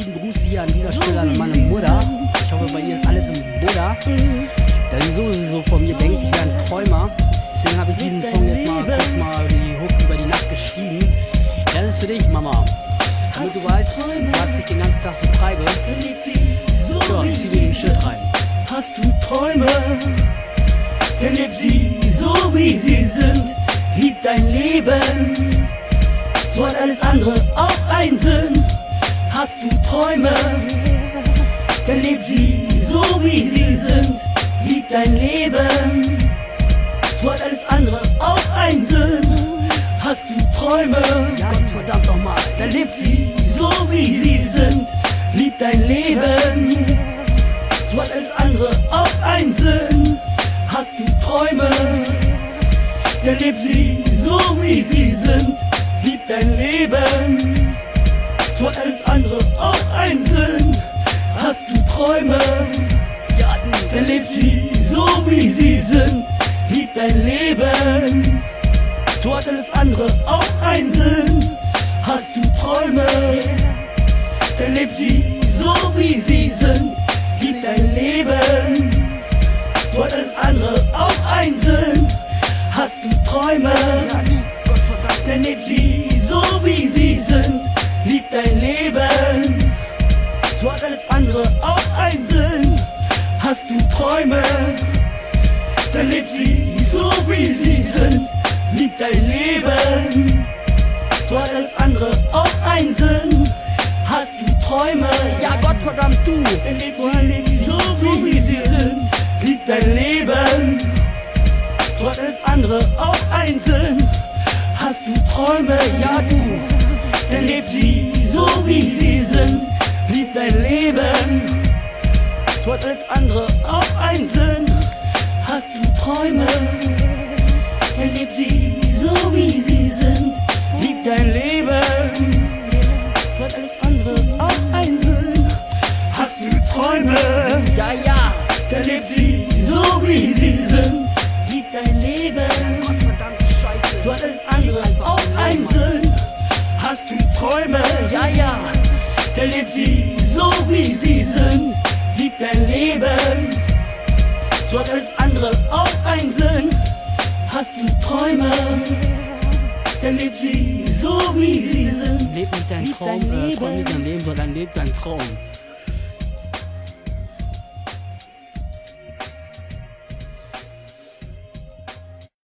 lieben Gruß hier an dieser Stelle an meine Mutter. Ich hoffe, bei ihr ist alles im Buddha. Sie sowieso von mir denkt, ich wäre ein Träumer. Deswegen habe ich diesen Song jetzt mal kurz mal die Hook über die Nacht geschrieben. Das ist für dich, Mama. Damit du weißt, was ich den ganzen Tag so treibe. Ja, zieh dir den Shit rein. Hast du Träume? Dann leb sie so wie sie sind. Lieb dein Leben. So hat alles andere auch einen Sinn. Hast du Träume? Dann leb sie so wie sie sind. Lieb dein Leben. So hat alles andere auch einen Sinn. Hast du Träume? Ja, Gott verdammt nochmal. Dann leb sie so wie sie sind. Lieb dein Leben. So hat alles andere auch einen Sinn. Hast du Träume? Dann leb sie so wie sie sind. Lieb dein Leben. Hat alles andere auch einen Sinn. Hast du Träume? Ja, du. Dann leb sie so wie sie sind. Lieb dein Leben. So hat alles andere auch einen Sinn. Hast du Träume? Dann leb sie so wie sie sind. Lieb dein Leben. So hat alles andere auch einen Sinn. Hast du Träume? Ja, du. Dann leb sie hat alles andere auch einen Sinn. Hast du Träume? Dann leb sie so wie sie sind. Lieb dein Leben. So hat alles andere auch einen Sinn. Hast du Träume? Ja, Gott verdammt, du. Dann leb sie so, so wie sie sind. Lieb dein Leben. So hat alles andere auch einen Sinn. Hast du Träume? Ja, du. Dann leb sie so, wie sie sind. Lieb dein Leben. So hat alles andere auch einen Sinn. Hast du Träume? Dann leb sie so, wie sie sind. Lieb dein Leben. So hat alles andere auch einen Sinn. Hast du Träume? Ja, ja. Dann leb sie so, wie sie sind. Lieb dein Leben. So hat alles andere auch einen Sinn. Hast du Träume? Ja, ja. Dann leb sie wie sie sind. Lieb dein Leben. So hat alles andere auch einen Sinn. Hast du Träume? Dann leb sie so, wie sie sind. Leb nicht dein Lieb Traum, dein äh, träum nicht Leben. dein Leben, sondern leb dein Traum.